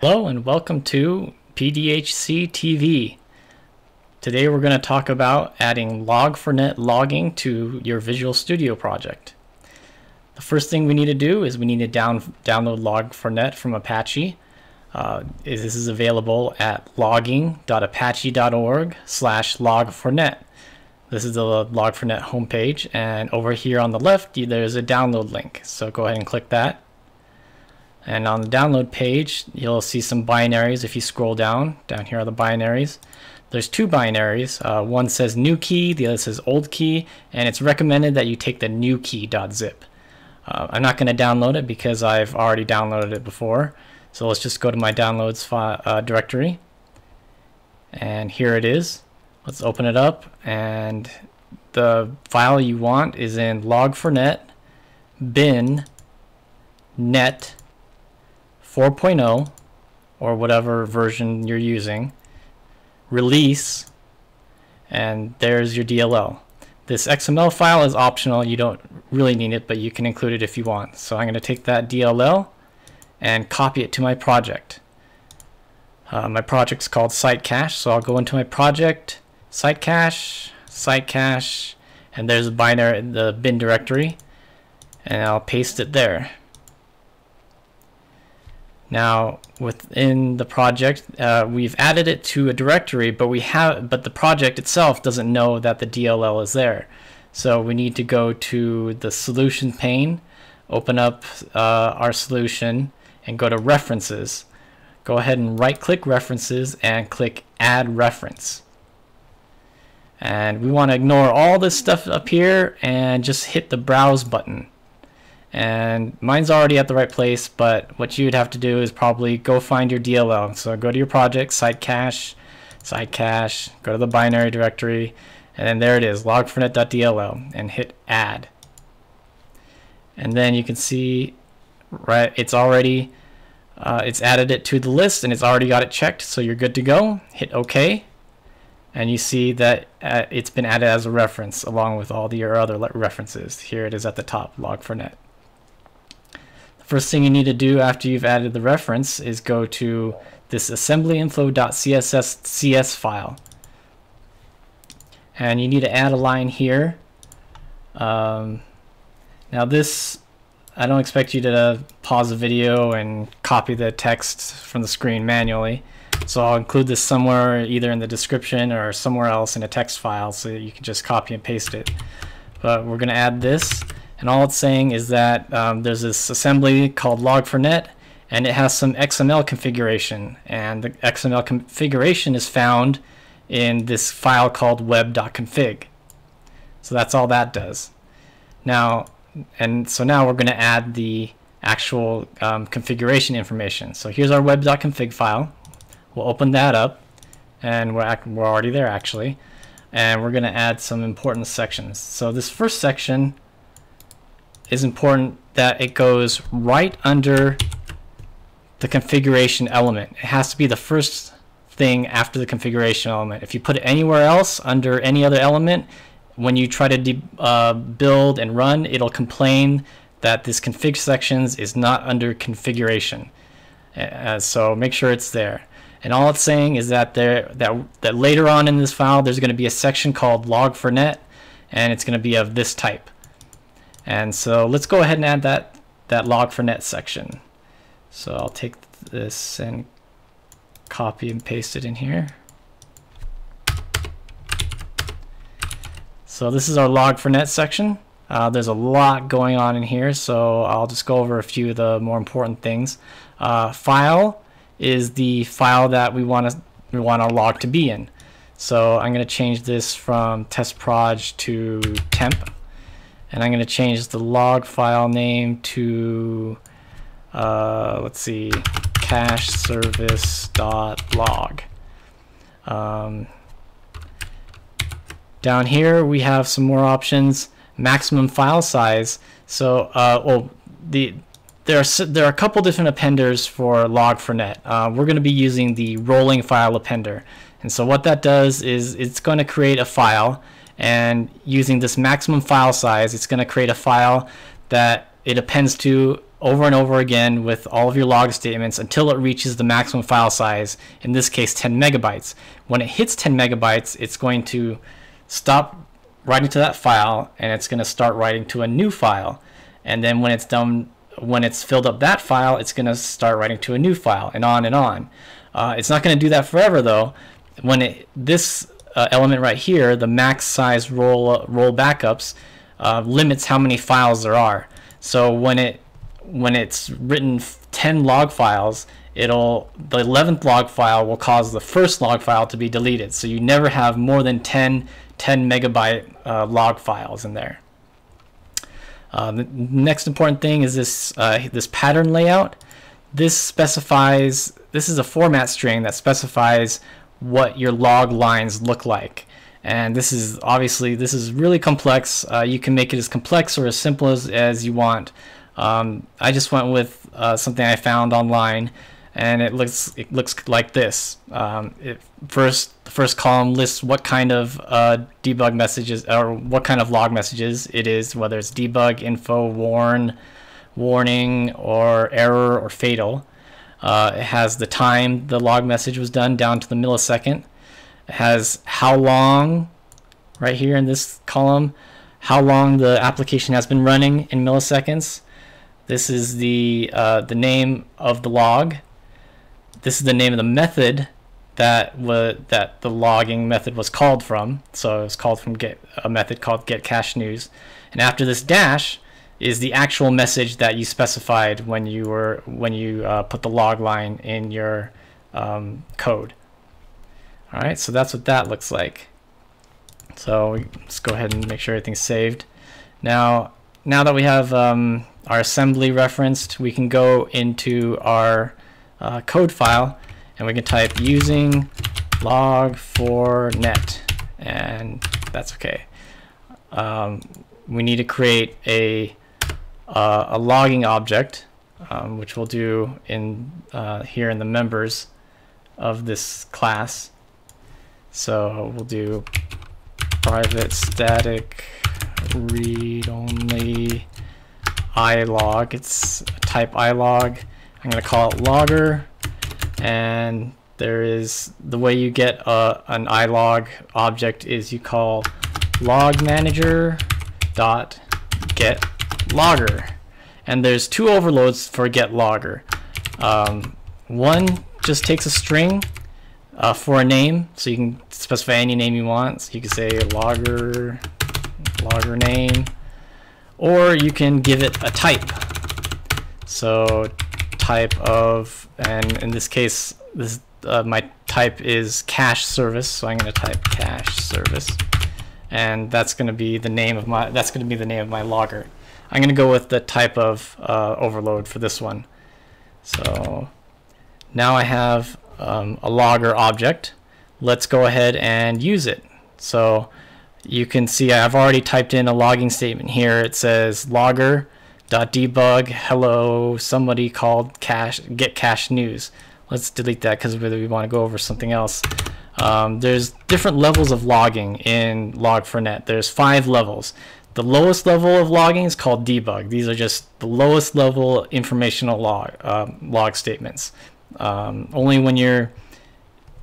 Hello and welcome to PDHC TV. Today we're going to talk about adding Log4Net logging to your Visual Studio project. The first thing we need to do is we need to down, download Log4Net from Apache. Uh, this is available at logging.apache.org slash log4net. This is the Log4Net homepage and over here on the left there's a download link. So go ahead and click that. And on the download page, you'll see some binaries if you scroll down. Down here are the binaries. There's two binaries. Uh, one says new key, the other says old key, and it's recommended that you take the new key.zip. Uh, I'm not going to download it because I've already downloaded it before. So let's just go to my downloads uh, directory. And here it is. Let's open it up. And the file you want is in log4net bin net 4.0 or whatever version you're using release, and there's your DLL. This XML file is optional. You don't really need it, but you can include it if you want. So I'm going to take that DLL and copy it to my project. Uh, my project's called SiteCache, so I'll go into my project, SiteCache, SiteCache, and there's a binary, the bin directory, and I'll paste it there. Now within the project, uh, we've added it to a directory, but we have, but the project itself doesn't know that the DLL is there. So we need to go to the solution pane, open up uh, our solution, and go to references. Go ahead and right-click references and click Add Reference. And we want to ignore all this stuff up here and just hit the Browse button and mine's already at the right place but what you'd have to do is probably go find your DLL so go to your project site cache site cache go to the binary directory and then there it is log4net.dll and hit add. And then you can see right it's already uh, it's added it to the list and it's already got it checked so you're good to go. Hit OK. And you see that uh, it's been added as a reference along with all the, your other references. Here it is at the top log4net First thing you need to do after you've added the reference is go to this assemblyinfo.cs file. And you need to add a line here. Um, now this, I don't expect you to pause the video and copy the text from the screen manually. So I'll include this somewhere either in the description or somewhere else in a text file so you can just copy and paste it. But we're going to add this and all it's saying is that um, there's this assembly called log4net and it has some XML configuration and the XML configuration is found in this file called web.config. So that's all that does. Now, and so now we're going to add the actual um, configuration information. So here's our web.config file. We'll open that up and we're, we're already there actually. And we're going to add some important sections. So this first section is important that it goes right under the configuration element. It has to be the first thing after the configuration element. If you put it anywhere else under any other element, when you try to uh, build and run, it'll complain that this config sections is not under configuration. Uh, so make sure it's there. And all it's saying is that there that that later on in this file there's going to be a section called log4net and it's going to be of this type. And so let's go ahead and add that, that log4net section. So I'll take this and copy and paste it in here. So this is our log4net section. Uh, there's a lot going on in here, so I'll just go over a few of the more important things. Uh, file is the file that we want to we want our log to be in. So I'm going to change this from testproj to temp and I'm going to change the log file name to uh, let's see cache service dot log um, down here we have some more options maximum file size. So uh, well the there are there are a couple different appenders for log4net uh, we're going to be using the rolling file appender. And so what that does is it's going to create a file and using this maximum file size it's going to create a file that it appends to over and over again with all of your log statements until it reaches the maximum file size, in this case 10 megabytes. When it hits 10 megabytes, it's going to stop writing to that file and it's going to start writing to a new file. And then when it's done, when it's filled up that file, it's going to start writing to a new file and on and on. Uh, it's not going to do that forever though. When it, this uh, element right here, the max size roll, roll backups, uh, limits how many files there are. So when it when it's written 10 log files, it'll the 11th log file will cause the first log file to be deleted. So you never have more than 10 10 megabyte uh, log files in there. Uh, the next important thing is this uh, this pattern layout. This specifies this is a format string that specifies what your log lines look like. And this is obviously this is really complex. Uh, you can make it as complex or as simple as, as you want. Um, I just went with uh, something I found online, and it looks it looks like this. Um, it, first, the first column lists what kind of uh, debug messages or what kind of log messages it is, whether it's debug, info, warn, warning, or error or fatal. Uh, it has the time the log message was done down to the millisecond. It has how long, right here in this column, how long the application has been running in milliseconds. This is the, uh, the name of the log. This is the name of the method that that the logging method was called from. So it was called from get a method called get cache news. And after this dash is the actual message that you specified when you were when you uh, put the log line in your um, code. All right, so that's what that looks like. So let's go ahead and make sure everything's saved. Now, now that we have um, our assembly referenced, we can go into our uh, code file and we can type using log4net and that's okay. Um, we need to create a, uh, a logging object um, which we'll do in uh, here in the members of this class. So we'll do private static read only ilog. It's type ilog. I'm going to call it logger. And there is the way you get a, an ilog object is you call log manager dot get logger. And there's two overloads for get logger. Um, one just takes a string uh, for a name, so you can specify any name you want. So you can say logger, logger name, or you can give it a type. So type of, and in this case, this uh, my type is cache service, so I'm going to type cache service, and that's going to be the name of my that's going to be the name of my logger. I'm going to go with the type of uh, overload for this one. So now I have um, a logger object. Let's go ahead and use it. So you can see I've already typed in a logging statement here. It says logger dot debug hello somebody called cache get cache news. Let's delete that because we want to go over something else. Um, there's different levels of logging in Log4Net. There's five levels. The lowest level of logging is called debug. These are just the lowest level informational log uh, log statements. Um, only when you're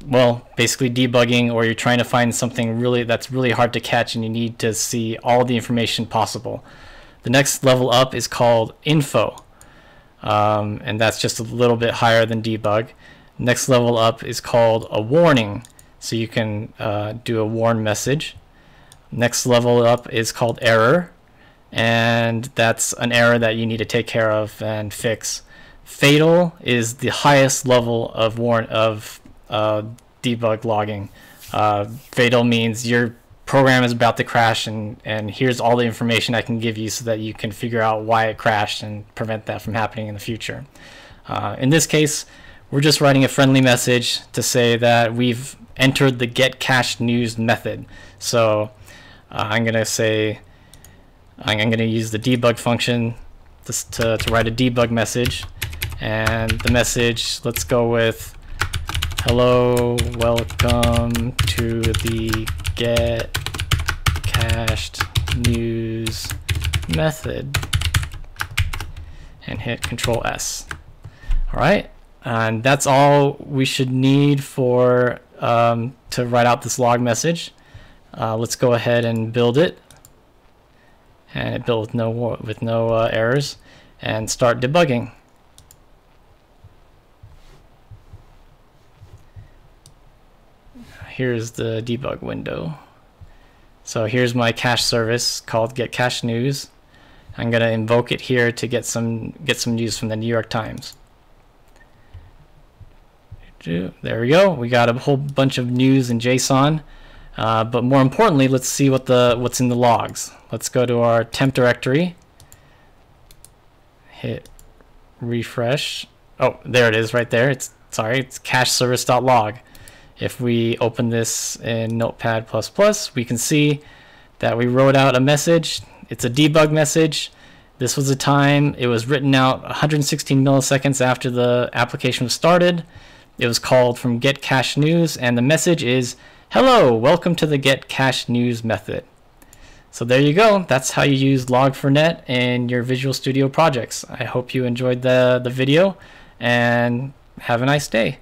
well, basically debugging or you're trying to find something really that's really hard to catch and you need to see all the information possible. The next level up is called info. Um, and that's just a little bit higher than debug. Next level up is called a warning. So you can uh, do a warn message. Next level up is called error. And that's an error that you need to take care of and fix. Fatal is the highest level of warn of uh, debug logging. Uh, fatal means your program is about to crash and, and here's all the information I can give you so that you can figure out why it crashed and prevent that from happening in the future. Uh, in this case, we're just writing a friendly message to say that we've entered the get cached news method. So uh, I'm going to say, I'm, I'm to use the debug function to, to, to write a debug message. And the message, let's go with Hello, welcome to the get cached news method. and hit Control S. All right, and that's all we should need for um, to write out this log message. Uh, let's go ahead and build it, and it built with no with no uh, errors, and start debugging. Here's the debug window. So here's my cache service called Get Cache News. I'm gonna invoke it here to get some get some news from the New York Times. There we go. We got a whole bunch of news in JSON. Uh, but more importantly, let's see what the what's in the logs. Let's go to our temp directory. Hit refresh. Oh, there it is right there. It's sorry, it's cache service.log. If we open this in Notepad++, we can see that we wrote out a message. It's a debug message. This was a time it was written out 116 milliseconds after the application was started. It was called from Get Cache News, and the message is, Hello, welcome to the Get Cache News method. So there you go. That's how you use Log4Net in your Visual Studio projects. I hope you enjoyed the, the video, and have a nice day.